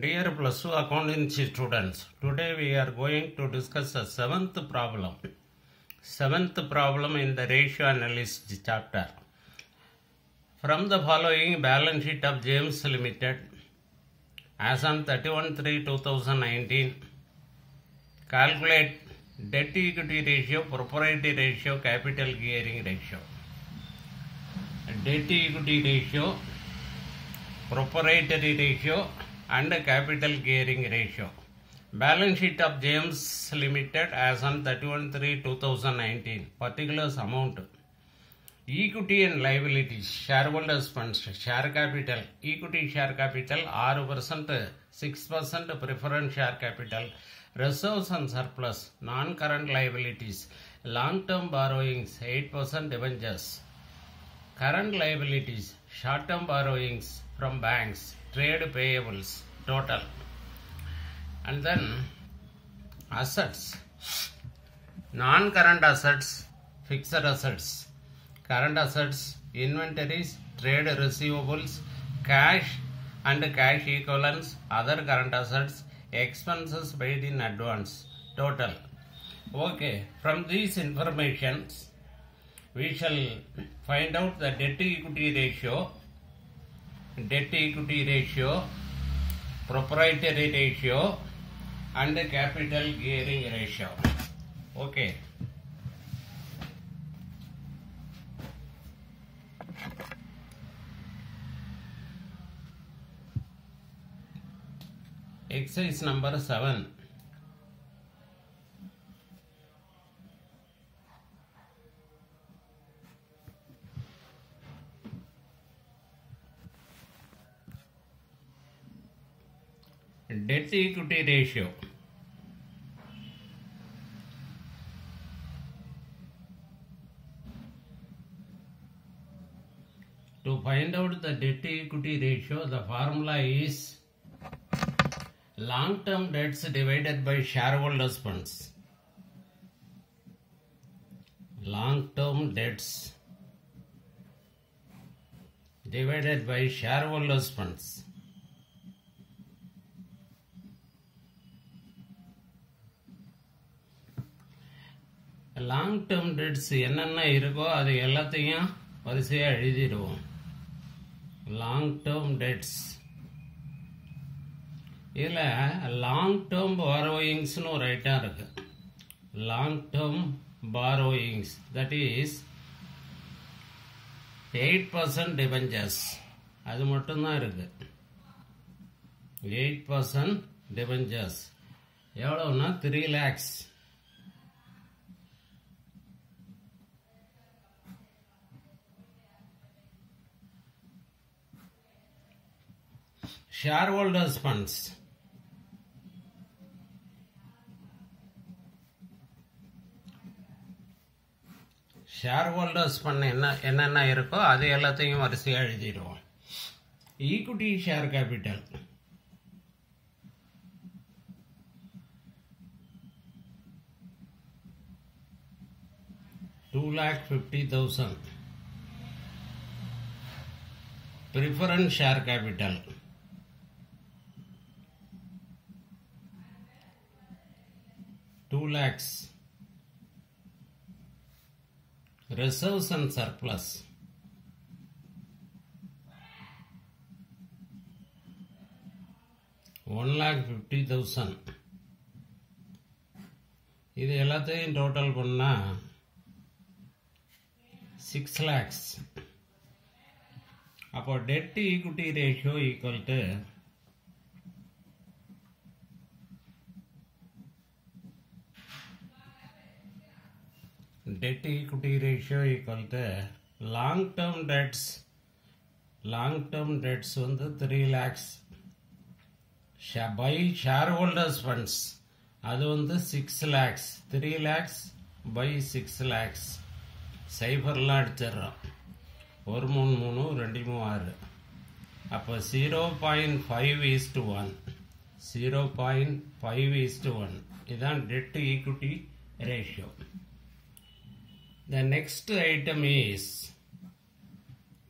Dear Plus 2 accountancy students, today we are going to discuss the seventh problem. Seventh problem in the ratio analysis chapter. From the following balance sheet of James Limited as on 31 3 2019, calculate debt equity ratio, propriety ratio, capital gearing ratio. Debt equity ratio, proprietary ratio and capital gearing ratio. Balance sheet of James Limited as on 31 3 2019. Particulars amount. Equity and liabilities. Shareholders funds. Share capital. Equity share capital 6%, 6% preference share capital. Reserves and surplus. Non-current liabilities. Long-term borrowings 8% debentures. Current liabilities, short-term borrowings from banks, trade payables, total. And then assets, non-current assets, fixed assets, current assets, inventories, trade receivables, cash and cash equivalents, other current assets, expenses paid in advance, total. Okay, from these informations, we shall find out the debt equity ratio, debt equity ratio, proprietary ratio, and the capital gearing ratio. Okay. Exercise number 7. Debt to equity ratio. To find out the debt to equity ratio, the formula is long term debts divided by shareholders' funds. Long term debts divided by shareholders' funds. Long term debts என்னென்ன இருக்கோ அது எல்லாத்தையும் வரிசையாக எழுதிடுவோம். Long term debts இதில் long term பாரோயிங்ஸ்னு ஒரு item இருக்கு. Long term borrowings that is eight percent debentures அது மட்டும்தான் இருக்கு. Eight percent debentures எவ்வளோன்னா three lakhs shareholders funds shareholders பண்ண என்ன என்னென்ன இருக்கோ அது எல்லாத்தையும் வரிசையாக எழுதிடுவோம் equity share capital two lakh fifty thousand preference share capital lakhs Reserves and surplus. One lakh fifty thousand இது எல்லாத்தையும் டோட்டல் பண்ணால் சிக்ஸ் லேக்ஸ் அப்போ debt equity ratio equal to debt equity ratio equal to long term debts. Long term debts வந்து three lakhs by shareholders funds அது வந்து six lakhs three lakhs by six lakhs சைபர்லாம் அடிச்சிடுறோம். ஒரு மூணு மூணு ரெண்டு மூணு ஆறு. அப்போ zero point five is to one zero point five is to one இதுதான் debt equity ratio The next item is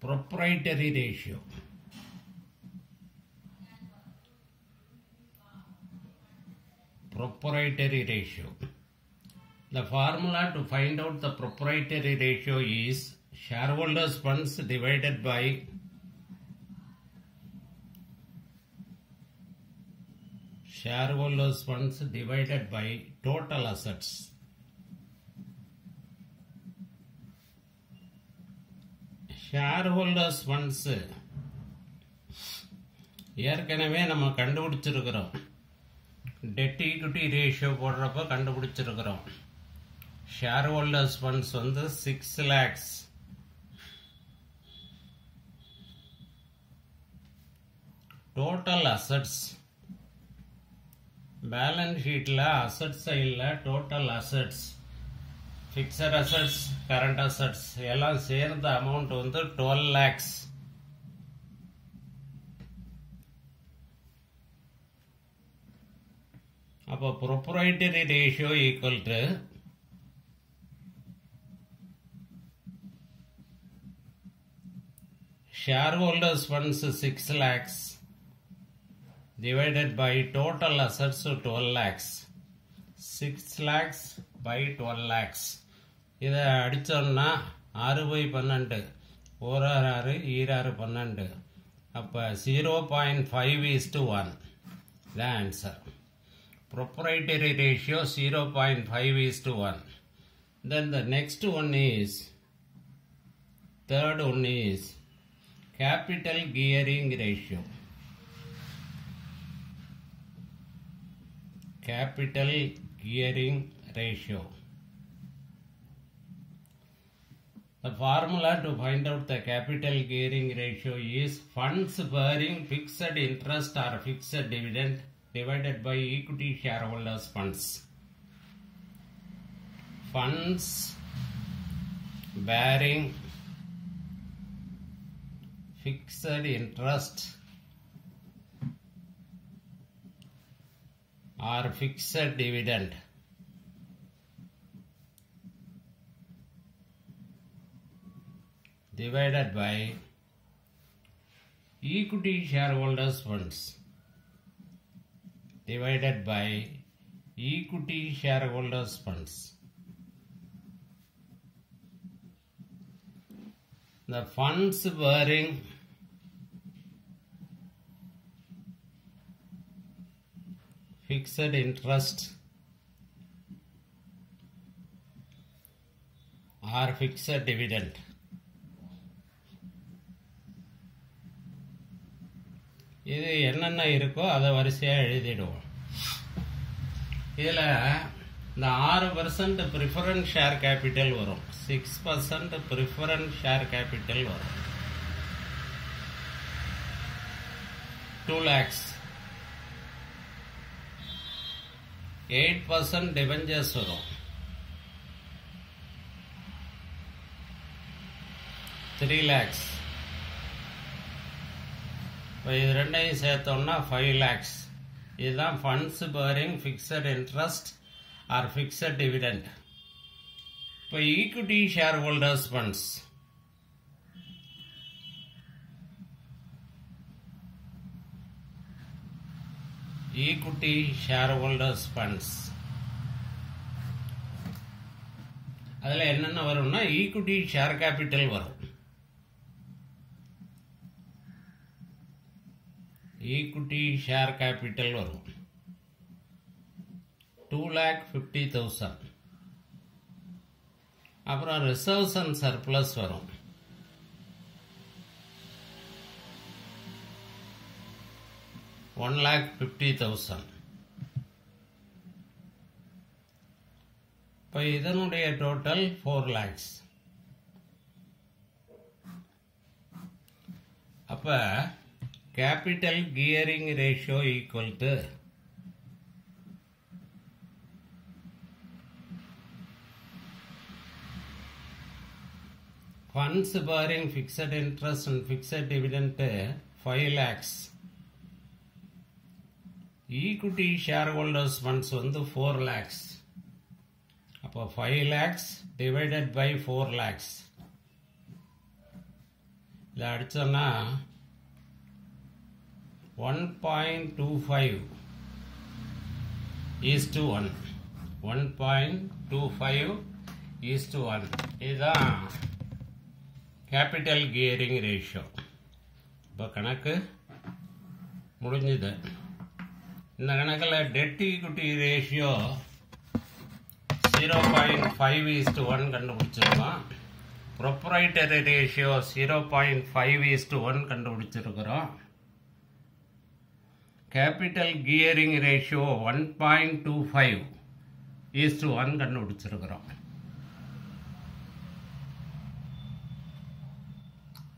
proprietary ratio. proprietary ratio. The formula to find out the proprietary ratio is shareholders' funds divided by shareholders' funds divided by total assets. Shareholders funds ஏற்கனவே நம்ம கண்டுபிடிச்சிருக்கிறோம். Debt equity ratio போடுறப்ப கண்டுபிடிச்சிருக்கிறோம். Share holders funds வந்து six lakhs total assets balance ஷீட்டில் asset சைடில் total assets fixed assets current assets எல்லாம் சேர்ந்த அமௌண்ட் வந்து டுவெல் லேக்ஸ் அப்போ proprietary ratio equal to share holders funds six lakhs divided by total assets 12 lakhs 6 lakhs by 12 lakhs இதை அடித்தோம்னா ஆறு by பன்னெண்டு ஓராறு ஆறு ஈராறு பன்னெண்டு அப்போ zero point five is to one the answer proprietary ratio 0.5 is to 1 then the next one is third one is capital gearing ratio capital gearing ratio. The formula to find out the capital gearing ratio is funds bearing fixed interest or fixed dividend divided by equity shareholders funds. Funds bearing fixed interest or fixed dividend divided by equity shareholders funds divided by equity shareholders funds the funds bearing fixed interest or fixed dividend. இது என்னென்ன இருக்கோ அதை வரிசையாக எழுதிடுவோம். இதில் இந்த ஆறு percent preference share capital வரும். Six percent preference share capital வரும். Two lakhs eight percent debentures வரும். த்ரீ லேக்ஸ் இப்போ இது ரெண்டையும் சேர்த்தோம்னா ஃபைவ் லேக்ஸ் இதுதான் funds bearing fixed interest or fixed dividend இப்போ equity shareholders funds equity shareholders funds அதில் என்னென்ன வரும்னா ஈக்விட்டி ஷேர் கேபிட்டல் வரும். ஈக்விட்டி ஷேர் கேபிட்டல் வரும் டூ லேக் ஃபிஃப்டி தௌசண்ட் அப்புறம் ரிசர்வ்ஸ் அண்ட் சர்ப்ளஸ் வரும் ஒன் லேக் ஃபிஃப்டி தௌசண்ட் இப்போ இதனுடைய டோட்டல் ஃபோர் லேக்ஸ் அப்போ capital gearing ratio equal to funds bearing fixed interest and fixed dividend 5 lakhs equity share holders funds வந்து four lakhs அப்போ five lakhs divided by four lakhs இதை அடித்தோன்னா one point two five is to 1.25 one to 1 1.25 is to one இதுதான் capital gearing ratio இப்போ கணக்கு முடிஞ்சுது. இந்த கணக்கில் debt equity ratio zero point five is to one கண்டுபிடிச்சிருக்கோம். Proprietary ratio zero point five is to one கண்டுபிடிச்சிருக்கிறோம். Capital gearing ratio one point two five east one கண்டுபிடிச்சிருக்கிறோம்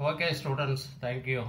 okay students thank you